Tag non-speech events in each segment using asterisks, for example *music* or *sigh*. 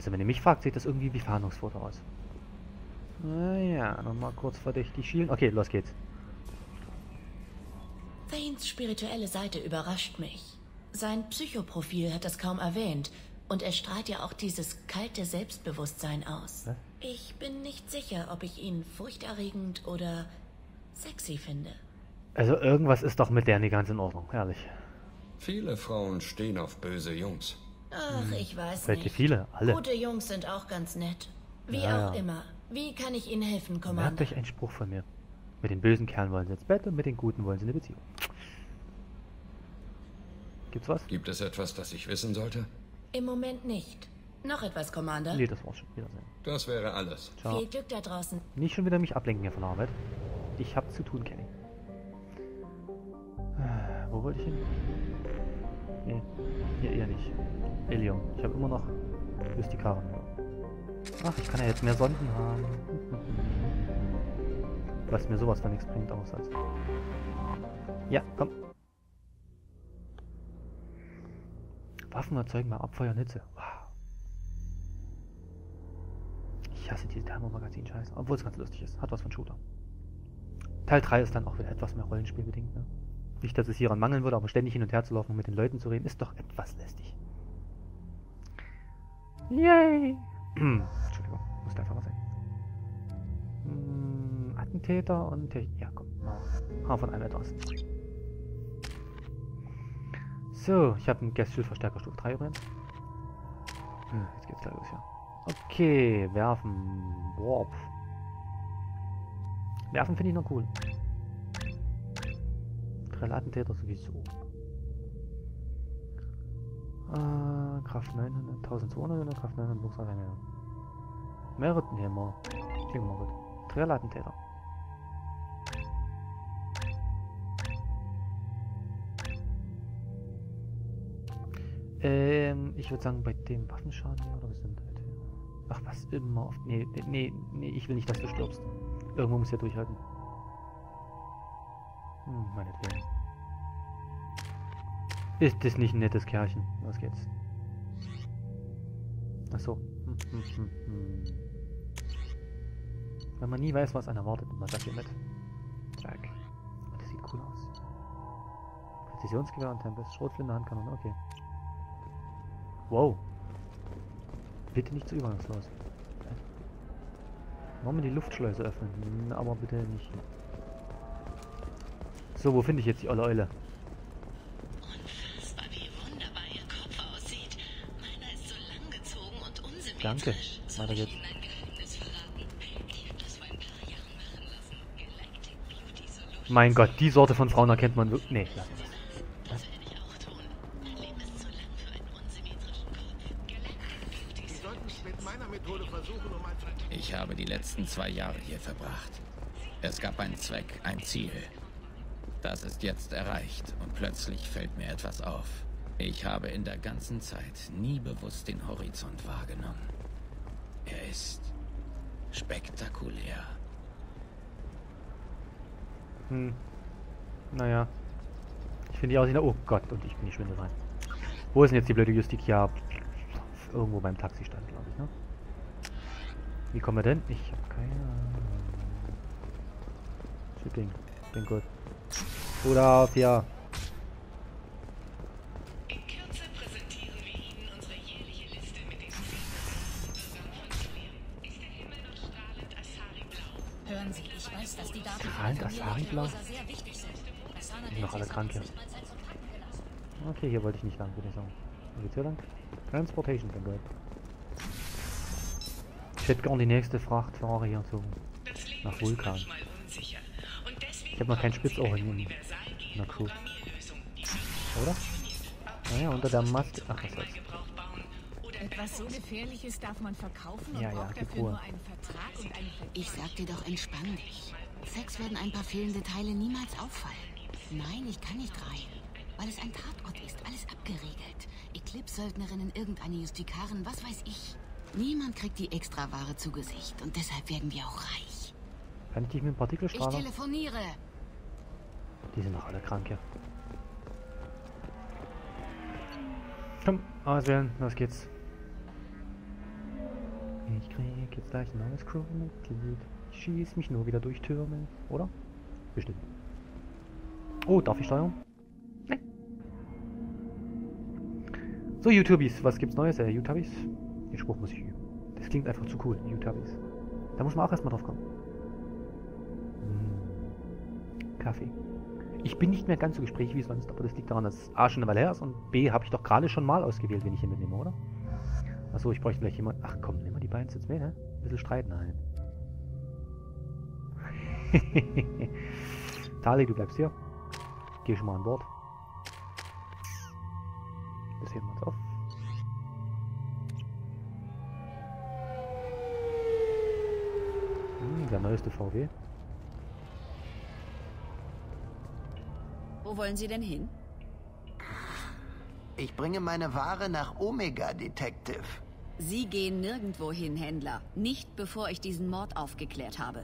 Also wenn ihr mich fragt, sieht das irgendwie wie Fahndungsfoto aus. Naja, nochmal kurz verdächtig schielen. Okay, los geht's. Thanes spirituelle Seite überrascht mich. Sein Psychoprofil hat das kaum erwähnt. Und er strahlt ja auch dieses kalte Selbstbewusstsein aus. Was? Ich bin nicht sicher, ob ich ihn furchterregend oder sexy finde. Also irgendwas ist doch mit der nicht ganz in Ordnung, ehrlich. Viele Frauen stehen auf böse Jungs. Ach, ich weiß Welche nicht. viele? Alle. Gute Jungs sind auch ganz nett. Wie Ja, auch ja. immer. Wie kann ich Ihnen helfen, Merkt Commander? euch einen Spruch von mir. Mit den bösen Kerlen wollen sie ins Bett und mit den guten wollen sie eine Beziehung. Gibt's was? Gibt es etwas, das ich wissen sollte? Im Moment nicht. Noch etwas, Commander? Nee, das war's schon. Wiedersehen. Das wäre alles. Ciao. Viel Glück da draußen. Nicht schon wieder mich ablenken hier von der Arbeit. Ich hab zu tun, Kenny. Äh, Wo wollte ich hin? Nee, hier eher nicht. Ilium. Ich habe immer noch Justikaren. Ach, ich kann ja jetzt mehr Sonden haben. Was mir sowas von nichts bringt, aus als. Ja, komm. Waffen erzeugen bei Abfeuer und Hitze. Wow. Ich hasse diese Thermomagazin-Scheiße, obwohl es ganz lustig ist. Hat was von Shooter. Teil 3 ist dann auch wieder etwas mehr Rollenspielbedingt. Ne? Nicht, dass es hieran mangeln würde, aber ständig hin und her zu laufen und mit den Leuten zu reden, ist doch etwas lästig. Yay! Entschuldigung, muss einfach was sein. Hm, Attentäter und... Ja, komm, wir von einem etwas. So, ich habe einen Gasschildverstärker Stufe 3 übrigens. Hm, jetzt geht's gleich los hier. Okay, werfen. Warp. Werfen finde ich noch cool. Drillattentäter sowieso. Äh, Kraft 900, 1200, Kraft 900, Luxarena. Mehrere, ne, mal. Klingt mal gut. Drillattentäter. Ähm, ich würde sagen, bei dem Waffenschaden hier oder Gesundheit. Ach, was immer. Nee, nee, nee, nee, ich will nicht, dass du stirbst. Irgendwo muss ja durchhalten. Hm, meinetwegen. Ist das nicht ein nettes Kerlchen? Was geht's? Achso. Hm, hm, hm, hm. Wenn man nie weiß, was einen erwartet, nimmt man das hier mit. Zack. Oh, das sieht cool aus. Präzisionsgewehr und Tempest. Schrotflinte, Handkanone, okay. Wow. Bitte nicht zu übergangslos. Wollen wir die Luftschleuse öffnen? Hm, Aber bitte nicht. So, wo finde ich jetzt die olle Eule? Unfassbar, wie wunderbar Ihr Kopf aussieht. Meiner ist so langgezogen und unsymmetrisch. Danke. Soll Weiter ich geht's. Ihnen ein Geheimnis verraten? Ich habe das vor ein paar Jahren machen lassen. Galactic Beauty Solution. Mein Gott, die Sorte von Frauen erkennt man wirklich. Nee, lass. Das werde ich auch tun. Mein Leben ist zu lang für einen unsymmetrischen Kopf. Galactic Beauty Sie sollten es mit meiner Methode versuchen, um ein Ich habe die letzten zwei Jahre hier verbracht. Es gab einen Zweck, ein Ziel. Das ist jetzt erreicht und plötzlich fällt mir etwas auf. Ich habe in der ganzen Zeit nie bewusst den Horizont wahrgenommen. Er ist spektakulär. Hm. Naja. Ich finde die aussehen. Oh Gott, und ich bin die Schwindel rein. Wo ist denn jetzt die blöde Justik? Ja, irgendwo beim Taxistand, glaube ich, ne? Wie kommen wir denn? Ich habe keine Ahnung. Shipping. Bin gut. Oder auf, ja. In Kürze präsentieren wir Ihnen unsere jährliche Liste mit den Bürgern von Turian. Ist der Himmel noch strahlend Asari-blau? Sind. Noch alle krank jetzt. Okay, hier wollte ich nicht lang, würde ich sagen. Wo geht's hier lang? Transportation, gut. Ich hätte gern die nächste Frachtfahrer hier Leben Nach Vulkan. Ich hab noch kein brauchen Sie Spitzohr eine Programmierlösung, die Oder? Naja, unter der Maske. Ach, was oder Etwas so Gefährliches darf man verkaufen und Ja, ja, braucht gib dafür Ruhe. nur einen Vertrag und eine Ver Ich sag dir doch, entspann dich. Sex werden ein paar fehlende Teile niemals auffallen. Nein, ich kann nicht rein. Weil es ein Tatort ist, alles abgeriegelt. Eclipse-Söldnerinnen, irgendeine Justikarin, was weiß ich. Niemand kriegt die Extraware zu Gesicht und deshalb werden wir auch reich. Kann ich dich mit dem Ich Partikelstrahler? telefoniere. Die sind doch alle krank hier. Komm, auswählen, los geht's. Ich krieg jetzt gleich ein neues Crewmitglied. Ich schieß mich nur wieder durch Türme, oder? Bestimmt. Oh, darf ich steuern? Nein. So, YouTubies, was gibt's Neues? Äh, YouTubies? Den Spruch muss ich üben. Das klingt einfach zu cool, YouTubies. Da muss man auch erstmal drauf kommen. Hm. Kaffee. Ich bin nicht mehr ganz so gesprächig wie sonst, aber das liegt daran, dass A schon eine Weile her ist und B habe ich doch gerade schon mal ausgewählt, wenn ich ihn mitnehme, oder? Achso, ich bräuchte vielleicht jemand. Ach komm, nimm mal die beiden jetzt mit, ne? Ein bisschen streiten halt. *laughs* Tali, du bleibst hier. Geh schon mal an Bord. Das heben wir uns auf. Hm, der neueste VW. Wo wollen Sie denn hin? Ich bringe meine Ware nach Omega, Detective. Sie gehen nirgendwo hin, Händler. Nicht bevor ich diesen Mord aufgeklärt habe.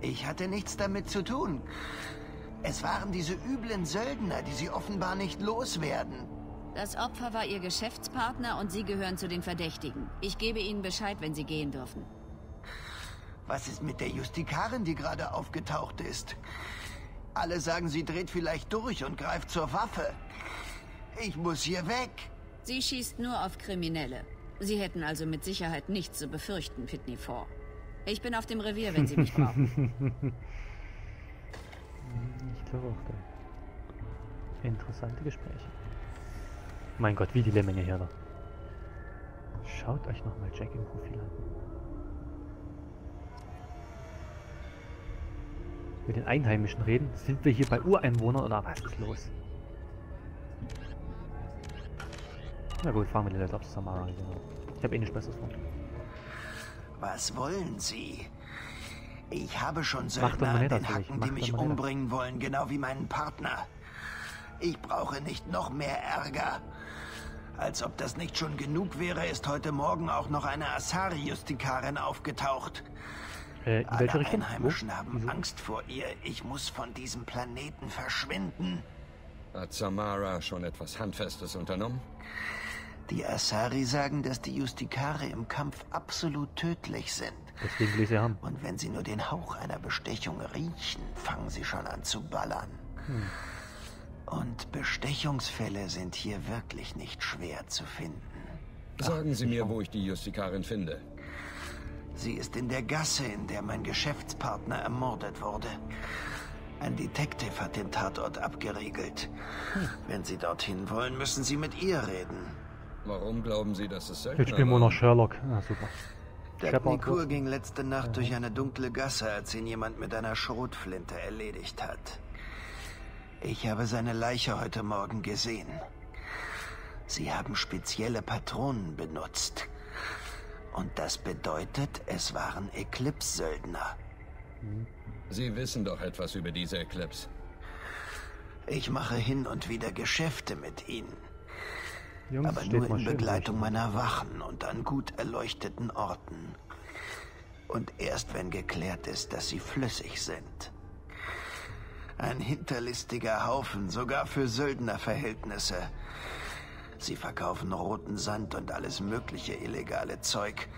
Ich hatte nichts damit zu tun. Es waren diese üblen Söldner, die sie offenbar nicht loswerden. Das Opfer war Ihr Geschäftspartner und Sie gehören zu den Verdächtigen. Ich gebe Ihnen Bescheid, wenn Sie gehen dürfen. Was ist mit der Justikarin, die gerade aufgetaucht ist? Alle sagen, sie dreht vielleicht durch und greift zur Waffe. Ich muss hier weg. Sie schießt nur auf Kriminelle. Sie hätten also mit Sicherheit nichts zu befürchten, Pitney Four. Ich bin auf dem Revier, wenn Sie mich brauchen. *laughs* Ich glaube auch. Da. Interessante Gespräche. Mein Gott, wie die Lemminge hier da. Schaut euch nochmal Jack im Profil an. Mit den Einheimischen reden. Sind wir hier bei Ureinwohnern oder was ist los? Na gut, fahren wir die Leute ab Samara. Genau. Ich habe eh nichts Besseres vor. Was wollen Sie? Ich habe schon Söldner an den. Hacken, die mich umbringen wollen, genau wie meinen Partner. Ich brauche nicht noch mehr Ärger. Als ob das nicht schon genug wäre, ist heute Morgen auch noch eine Asari-Justikarin aufgetaucht. Äh, in Alle welche Richtung? Einheimischen Wo? haben Wieso? Angst vor ihr. Ich muss von diesem Planeten verschwinden. Hat Samara schon etwas Handfestes unternommen? Die Asari sagen, dass die Justikare im Kampf absolut tödlich sind. Deswegen will ich sie haben. Und wenn sie nur den Hauch einer Bestechung riechen, fangen sie schon an zu ballern. Und Bestechungsfälle sind hier wirklich nicht schwer zu finden. Sagen Sie mir, wo ich die Justikarin finde. Sie ist in der Gasse, in der mein Geschäftspartner ermordet wurde. Ein Detective hat den Tatort abgeriegelt. Wenn Sie dorthin wollen, müssen Sie mit ihr reden. Warum glauben Sie, dass es Jetzt Söldner spielen wir noch? Sherlock. Ah, super. Der Nikur ging letzte Nacht durch eine dunkle Gasse, als ihn jemand mit einer Schrotflinte erledigt hat. Ich habe seine Leiche heute Morgen gesehen. Sie haben spezielle Patronen benutzt. Und das bedeutet, es waren Eclipse-Söldner. Sie wissen doch etwas über diese Eclipse. Ich mache hin und wieder Geschäfte mit ihnen. Jungs, aber nur in Begleitung meiner Wachen und an gut erleuchteten Orten. Und erst wenn geklärt ist, dass sie flüssig sind. Ein hinterlistiger Haufen, sogar für Söldnerverhältnisse. Sie verkaufen roten Sand und alles mögliche illegale Zeug.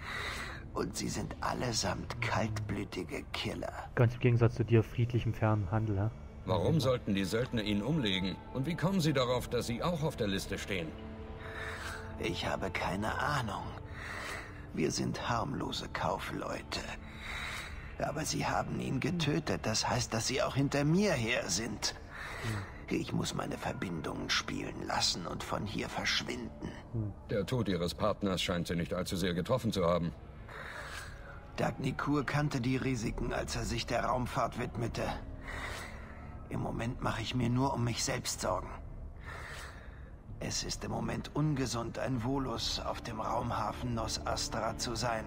Und sie sind allesamt kaltblütige Killer. Ganz im Gegensatz zu dir, friedlichem fernen Handel, hä? Warum sollten die Söldner ihn umlegen? Und wie kommen Sie darauf, dass Sie auch auf der Liste stehen? Ich habe keine Ahnung. Wir sind harmlose Kaufleute. Aber sie haben ihn getötet. Das heißt, dass sie auch hinter mir her sind. Ich muss meine Verbindungen spielen lassen und von hier verschwinden. Der Tod Ihres Partners scheint Sie nicht allzu sehr getroffen zu haben. Dagnikur kannte die Risiken, als er sich der Raumfahrt widmete. Im Moment mache ich mir nur um mich selbst Sorgen. Es ist im Moment ungesund, ein Volus auf dem Raumhafen Nos Astra zu sein.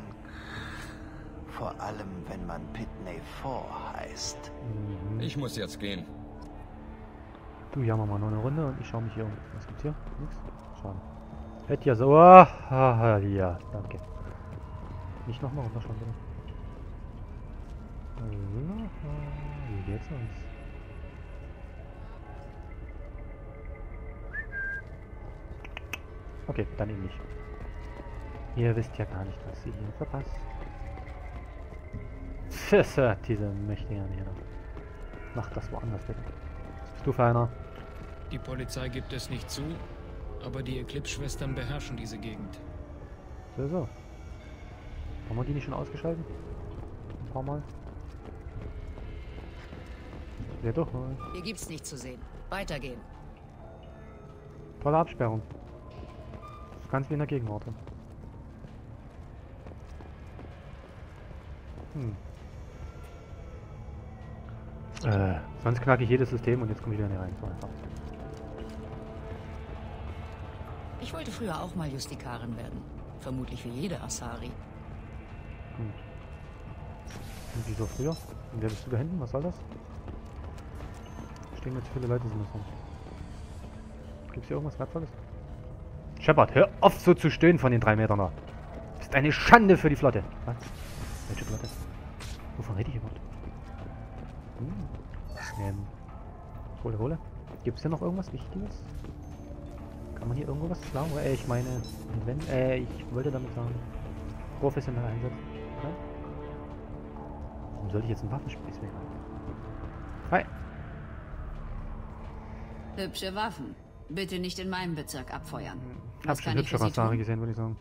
Vor allem, wenn man Pitney 4 heißt. Ich muss jetzt gehen. Du, hier machen wir noch eine Runde und ich schaue mich hier um. Was gibt's hier? Nix? Schade. Hätte ja so. Oh, ah, ja, danke. Nicht nochmal runterschauen, bitte. So, wie geht's uns? Okay, dann eben nicht. Ihr wisst ja gar nicht, was ihr hier verpasst. Tja, *laughs* diese mächtigen hier. Macht das woanders. Was bist du für einer? Die Polizei gibt es nicht zu, aber die Eclipse-Schwestern beherrschen diese Gegend. So, so. Haben wir die nicht schon ausgeschaltet? Ein paar Mal? Ja doch, mal. Hier gibt's nichts zu sehen. Weitergehen. Tolle Absperrung. Das ist ganz wie in der Gegenwart. Hm. Äh, sonst knacke ich jedes System und jetzt komme ich wieder nicht rein. So einfach. Ich wollte früher auch mal Justikarin werden. Vermutlich wie jede Asari. Hm. Und wieso früher? Und wer bist du da hinten? Was soll das? Stehen jetzt viele Leute sind rum. Gibt's hier irgendwas Wertvolles? Shepard, hör auf so zu stöhnen von den drei Metern da. Ist eine Schande für die Flotte. Was? Welche Flotte? Wovon rede ich überhaupt? Hm. Ähm. Hole, hole. Gibt's hier noch irgendwas Wichtiges? Kann man hier irgendwo was klauen? Äh, ich meine, wenn, äh, ich wollte damit sagen, professionell einsetzen. Ja? Warum sollte ich jetzt einen Waffenspieß wählen? Hi. Hübsche Waffen. Bitte nicht in meinem Bezirk abfeuern. Hab Was schon hübsche Asari gesehen, würde ich sagen.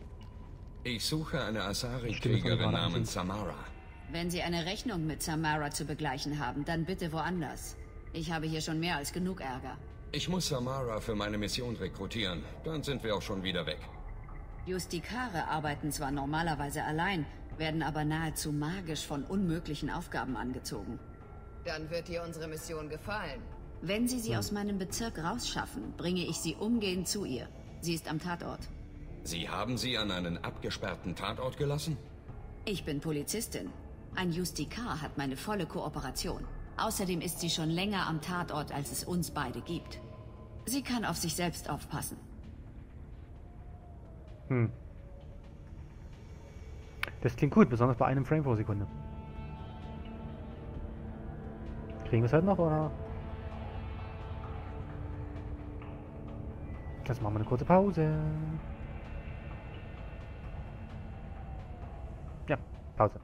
Ich suche eine Asari-Kriegerin namens. Samara. Wenn Sie eine Rechnung mit Samara zu begleichen haben, dann bitte woanders. Ich habe hier schon mehr als genug Ärger. Ich muss Samara für meine Mission rekrutieren. Dann sind wir auch schon wieder weg. Justikare arbeiten zwar normalerweise allein, werden aber nahezu magisch von unmöglichen Aufgaben angezogen. Dann wird dir unsere Mission gefallen. Wenn Sie sie aus meinem Bezirk rausschaffen, bringe ich sie umgehend zu ihr. Sie ist am Tatort. Sie haben sie an einen abgesperrten Tatort gelassen? Ich bin Polizistin. Ein Justikar hat meine volle Kooperation. Außerdem ist sie schon länger am Tatort, als es uns beide gibt. Sie kann auf sich selbst aufpassen. Hm. Das klingt gut, besonders bei einem Frame pro Sekunde. Kriegen wir es halt noch, oder? Jetzt machen wir eine kurze Pause. Ja, Pause.